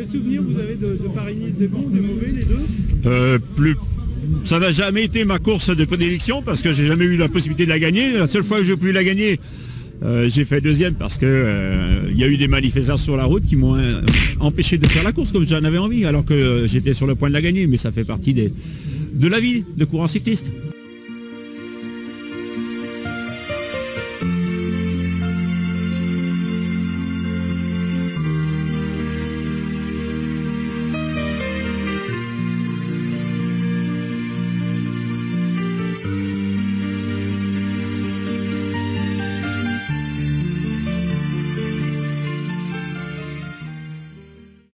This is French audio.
Quel souvenir vous avez de, de Paris-Nice Des bons, des mauvais, des deux euh, plus... Ça n'a jamais été ma course de prédilection parce que j'ai jamais eu la possibilité de la gagner. La seule fois que j'ai pu la gagner, euh, j'ai fait deuxième parce que euh, y a eu des manifestations sur la route qui m'ont empêché de faire la course comme j'en avais envie, alors que j'étais sur le point de la gagner. Mais ça fait partie de la vie de courant cycliste.